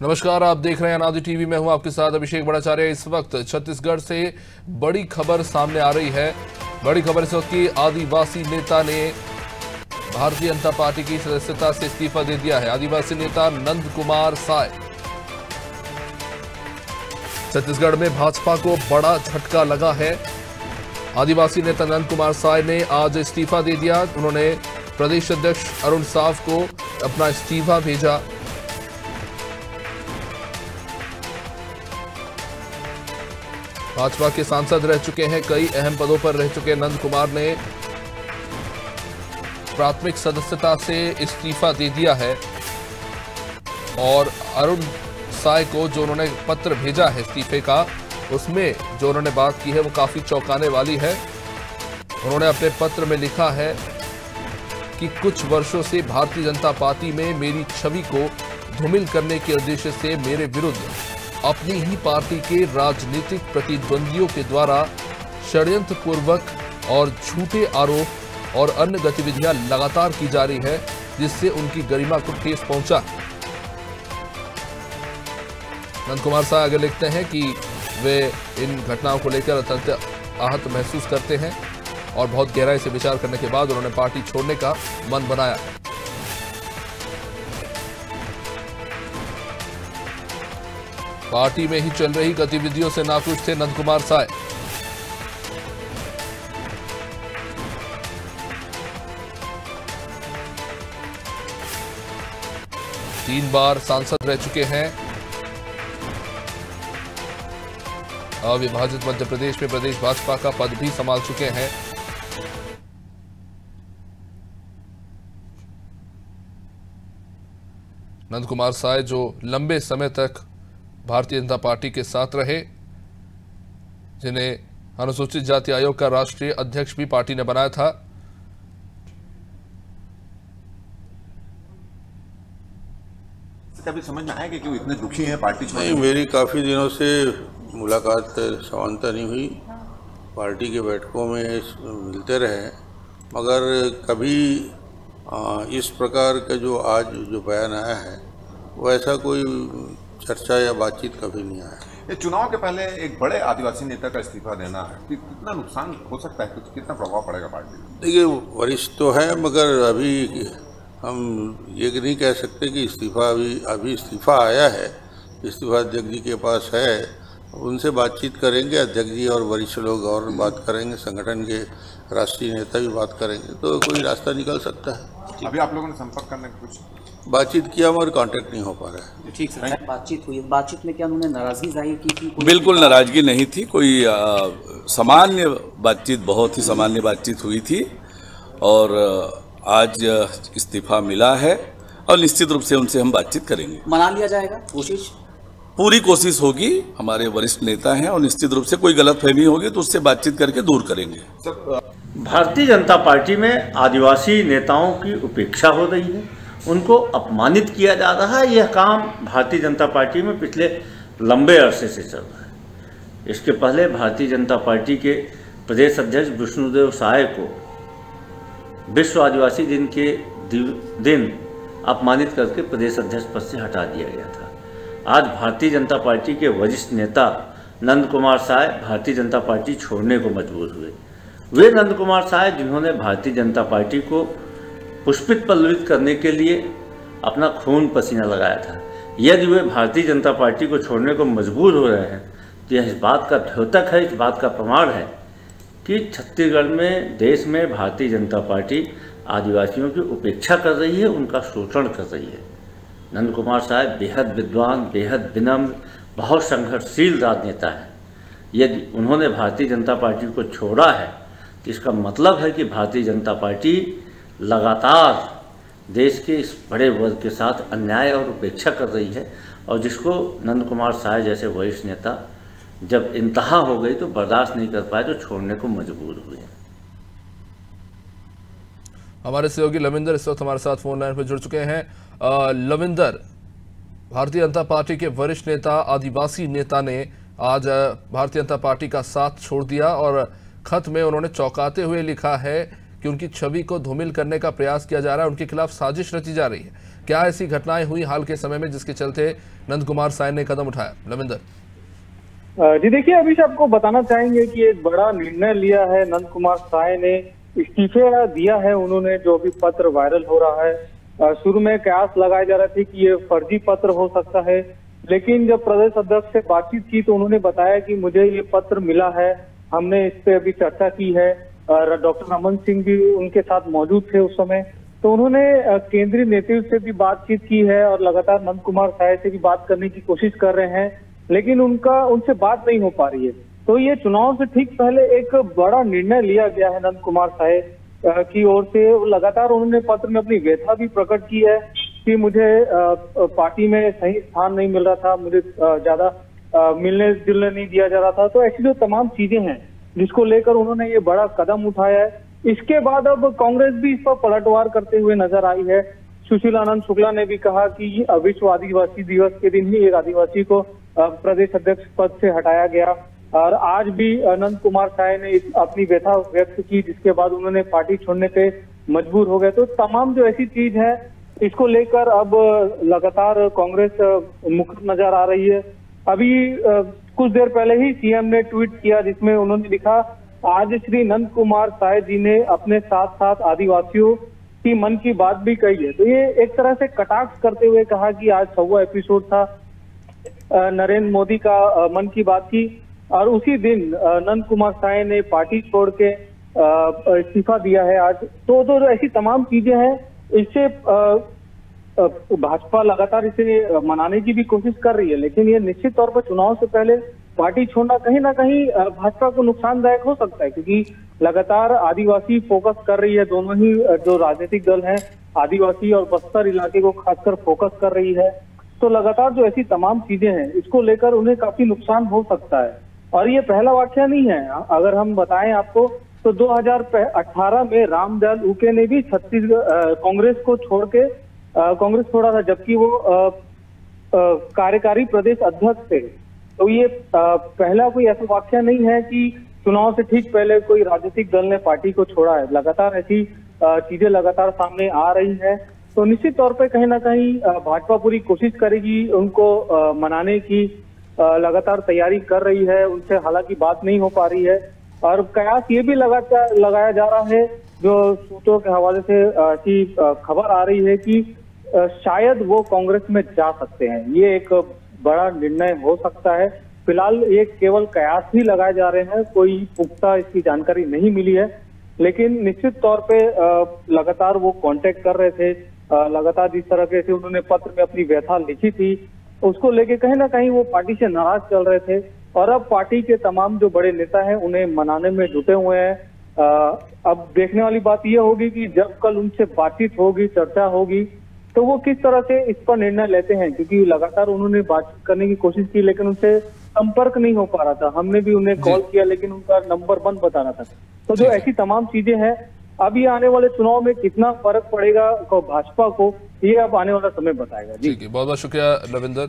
नमस्कार, आप देख रहे हैं अनादि टीवी। में हूँ आपके साथ अभिषेक बड़ाचार्य इस वक्त छत्तीसगढ़ से बड़ी खबर सामने आ रही है। बड़ी खबर इस वक्त की आदिवासी नेता ने भारतीय जनता पार्टी की सदस्यता से इस्तीफा दे दिया है। आदिवासी नेता नंद कुमार साय। छत्तीसगढ़ में भाजपा को बड़ा झटका लगा है। आदिवासी नेता नंद कुमार साय ने आज इस्तीफा दे दिया। उन्होंने प्रदेश अध्यक्ष अरुण साव को अपना इस्तीफा भेजा। भाजपा के सांसद रह चुके हैं। कई अहम पदों पर रह चुके नंद कुमार ने प्राथमिक सदस्यता से इस्तीफा दे दिया है। और अरुण साय को जो उन्होंने पत्र भेजा है इस्तीफे का, उसमें जो उन्होंने बात की है, वो काफ़ी चौंकाने वाली है। उन्होंने अपने पत्र में लिखा है कि कुछ वर्षों से भारतीय जनता पार्टी में मेरी छवि को धूमिल करने के उद्देश्य से मेरे विरुद्ध अपनी ही पार्टी के राजनीतिक प्रतिद्वंदियों के द्वारा षड्यंत्र पूर्वक और झूठे आरोप और अन्य गतिविधियाँ लगातार की जा रही है, जिससे उनकी गरिमा को ठेस पहुँचा। नंद कुमार शाह आगे लिखते हैं कि वे इन घटनाओं को लेकर अत्यंत आहत महसूस करते हैं और बहुत गहराई से विचार करने के बाद उन्होंने पार्टी छोड़ने का मन बनाया। पार्टी में ही चल रही गतिविधियों से नाखुश थे नंद कुमार साय। तीन बार सांसद रह चुके हैं। अविभाजित मध्य प्रदेश में प्रदेश भाजपा का पद भी संभाल चुके हैं। नंद कुमार साय जो लंबे समय तक भारतीय जनता पार्टी के साथ रहे जिन्हें अनुसूचित जाति आयोग का राष्ट्रीय अध्यक्ष भी पार्टी ने बनाया था। कभी समझ में आया कि क्यों इतने दुखी हैं पार्टी छोड़ नहीं मेरी काफ़ी दिनों से मुलाकात समानता नहीं हुई। पार्टी के बैठकों में मिलते रहे। मगर कभी आ, इस प्रकार का जो आज जो बयान आया है वैसा कोई चर्चा या बातचीत कभी नहीं आया। ये चुनाव के पहले एक बड़े आदिवासी नेता का इस्तीफा देना है कि कितना नुकसान हो सकता है कुछ कितना प्रभाव पड़ेगा पार्टी में? देखिए वरिष्ठ तो है मगर अभी हम ये नहीं कह सकते कि इस्तीफा अभी अभी इस्तीफा आया है। इस्तीफा अध्यक्ष जी के पास है उनसे बातचीत करेंगे अध्यक्ष जी और वरिष्ठ लोग और बात करेंगे संगठन के राष्ट्रीय नेता भी बात करेंगे तो कोई रास्ता निकल सकता है। अभी आप लोगों ने संपर्क करने का कुछ बातचीत किया मगर कांटेक्ट नहीं हो पा रहा है। ठीक सर बातचीत हुई। बातचीत में क्या उन्होंने नाराज़गी ज़ाहिर की थी? कोई- बिल्कुल नाराज़गी नहीं थी। कोई सामान्य बातचीत बहुत ही सामान्य बातचीत हुई थी और आज इस्तीफा मिला है और निश्चित रूप से उनसे हम बातचीत करेंगे। मना लिया जाएगा कोशिश? पूरी कोशिश होगी। हमारे वरिष्ठ नेता हैं और निश्चित रूप से कोई गलत फहमी होगी तो उससे बातचीत करके दूर करेंगे। भारतीय जनता पार्टी में आदिवासी नेताओं की उपेक्षा हो रही है। उनको अपमानित किया जा रहा है। यह काम भारतीय जनता पार्टी में पिछले लंबे अरसे से चल रहा है। इसके पहले भारतीय जनता पार्टी के प्रदेश अध्यक्ष विष्णुदेव साय को विश्व आदिवासी दिन के दिन अपमानित करके प्रदेश अध्यक्ष पद से हटा दिया गया था। आज भारतीय जनता पार्टी के वरिष्ठ नेता नंद कुमार साय भारतीय जनता पार्टी छोड़ने को मजबूर हुए। वे नंद कुमार साय जिन्होंने भारतीय जनता पार्टी को पुष्पित पल्लवित करने के लिए अपना खून पसीना लगाया था। यदि वे भारतीय जनता पार्टी को छोड़ने को मजबूर हो रहे हैं तो यह इस बात का द्योतक है, इस बात का प्रमाण है कि छत्तीसगढ़ में, देश में भारतीय जनता पार्टी आदिवासियों की उपेक्षा कर रही है, उनका शोषण कर रही है। नंद कुमार साहब बेहद विद्वान, बेहद विनम्र, बहुत संघर्षशील राजनेता है। यदि उन्होंने भारतीय जनता पार्टी को छोड़ा है इसका मतलब है कि भारतीय जनता पार्टी लगातार देश के इस बड़े वर्ग के साथ अन्याय और उपेक्षा कर रही है और जिसको नंद कुमार साय जैसे वरिष्ठ नेता जब इंतहा हो गई तो बर्दाश्त नहीं कर पाए तो छोड़ने को मजबूर हुए। हमारे सहयोगी लविंदर इस वक्त हमारे साथ फ़ोन लाइन पर जुड़ चुके हैं। लविंदर, भारतीय जनता पार्टी के वरिष्ठ नेता, आदिवासी नेता ने आज भारतीय जनता पार्टी का साथ छोड़ दिया और खत में उन्होंने चौंकाते हुए लिखा है कि उनकी छवि को धूमिल करने का प्रयास किया जा रहा है, उनके खिलाफ साजिश रची जा रही है। क्या ऐसी घटनाएँ हुई हाल के समय में जिसके चलते नंद कुमार साय ने कदम उठाया? लविंदर जी देखिए अभी आपको बताना चाहेंगे कि एक बड़ा निर्णय लिया है, नंद कुमार साय ने इस्तीफे दिया है उन्होंने, जो अभी पत्र वायरल हो रहा है। शुरू में कयास लगाए जा रहे थे कि ये फर्जी पत्र हो सकता है, लेकिन जब प्रदेश अध्यक्ष से बातचीत की तो उन्होंने बताया कि मुझे ये पत्र मिला है हमने इस पे अभी चर्चा की है। डॉक्टर रमन सिंह भी उनके साथ मौजूद थे उस समय। तो उन्होंने केंद्रीय नेतृत्व से भी बातचीत की है और लगातार नंद कुमार साय से भी बात करने की कोशिश कर रहे हैं, लेकिन उनका, उनसे बात नहीं हो पा रही है। तो ये चुनाव से ठीक पहले एक बड़ा निर्णय लिया गया है नंद कुमार साय की ओर से। लगातार उन्होंने पत्र में अपनी व्यथा भी प्रकट की है कि मुझे पार्टी में सही स्थान नहीं मिल रहा था, मुझे ज़्यादा मिलने, जुलने नहीं दिया जा रहा था। तो ऐसी जो तमाम चीज़ें हैं, जिसको लेकर उन्होंने ये बड़ा कदम उठाया है, इसके बाद अब कांग्रेस भी इस पर पलटवार करते हुए नज़र आई है। सुशील आनंद शुक्ला ने भी कहा कि विश्व आदिवासी दिवस के दिन ही एक आदिवासी को प्रदेश अध्यक्ष पद से हटाया गया। और आज भी अनंत कुमार साय ने अपनी व्यथा व्यक्त की, जिसके बाद उन्होंने पार्टी छोड़ने पे मजबूर हो गए। तो तमाम जो ऐसी चीज़ है, इसको लेकर अब लगातार कांग्रेस मुखर नज़र आ रही है। अभी कुछ देर पहले ही सीएम ने ट्वीट किया जिसमें उन्होंने लिखा, आज श्री नंद कुमार साय जी ने अपने साथ साथ आदिवासियों की मन की बात भी कही है। तो ये एक तरह से कटाक्ष करते हुए कहा कि आज सौवा एपिसोड था नरेंद्र मोदी का मन की बात की। और उसी दिन नंद कुमार साय ने पार्टी छोड़ के इस्तीफा दिया है आज। तो तो ऐसी तमाम चीज़ें हैं। इससे भाजपा लगातार इसे मनाने की भी कोशिश कर रही है, लेकिन ये निश्चित तौर पर चुनाव से पहले पार्टी छोड़ना कहीं ना कहीं भाजपा को नुकसानदायक हो सकता है, क्योंकि लगातार आदिवासी फोकस कर रही है दोनों ही जो राजनीतिक दल हैं, आदिवासी और बस्तर इलाके को खासकर फोकस कर रही है। तो लगातार जो ऐसी तमाम चीज़ें हैं, इसको लेकर उन्हें काफ़ी नुकसान हो सकता है। और ये पहला वाक्य नहीं है। अगर हम बताएँ आपको तो 2018 में रामदयाल उके ने भी छत्तीसगढ़ कांग्रेस को छोड़ के कांग्रेस छोड़ा था, जबकि वो कार्यकारी प्रदेश अध्यक्ष थे। तो ये पहला कोई ऐसा वाक्य नहीं है कि चुनाव से ठीक पहले कोई राजनीतिक दल ने पार्टी को छोड़ा है। लगातार ऐसी चीज़ें लगातार सामने आ रही है। तो निश्चित तौर पे कहीं ना कहीं भाजपा पूरी कोशिश करेगी उनको मनाने की लगातार तैयारी कर रही है। उनसे हालाँकि बात नहीं हो पा रही है। और कयास ये भी लगाता लगाया जा रहा है, जो सूत्रों के हवाले से ऐसी खबर आ रही है कि शायद वो कांग्रेस में जा सकते हैं। ये एक बड़ा निर्णय हो सकता है। फ़िलहाल ये केवल कयास ही लगाए जा रहे हैं। कोई पुख्ता इसकी जानकारी नहीं मिली है। लेकिन निश्चित तौर पे लगातार वो कांटेक्ट कर रहे थे। लगातार जिस तरह से उन्होंने पत्र में अपनी व्यथा लिखी थी। उसको लेके कहीं ना कहीं वो पार्टी से नाराज़ चल रहे थे। और अब पार्टी के तमाम जो बड़े नेता हैं, उन्हें मनाने में जुटे हुए हैं। अब देखने वाली बात यह होगी कि जब कल उनसे बातचीत होगी, चर्चा होगी तो वो किस तरह से इस पर निर्णय लेते हैं? क्योंकि लगातार उन्होंने बातचीत करने की कोशिश की लेकिन उनसे संपर्क नहीं हो पा रहा था। हमने भी उन्हें कॉल किया लेकिन उनका नंबर बंद बताना रहा था। तो जो ऐसी तमाम चीज़ें हैं अभी ये आने वाले चुनाव में कितना फ़र्क पड़ेगा भाजपा को ये अब आने वाला समय बताएगा। जी। बहुत बहुत शुक्रिया रविंदर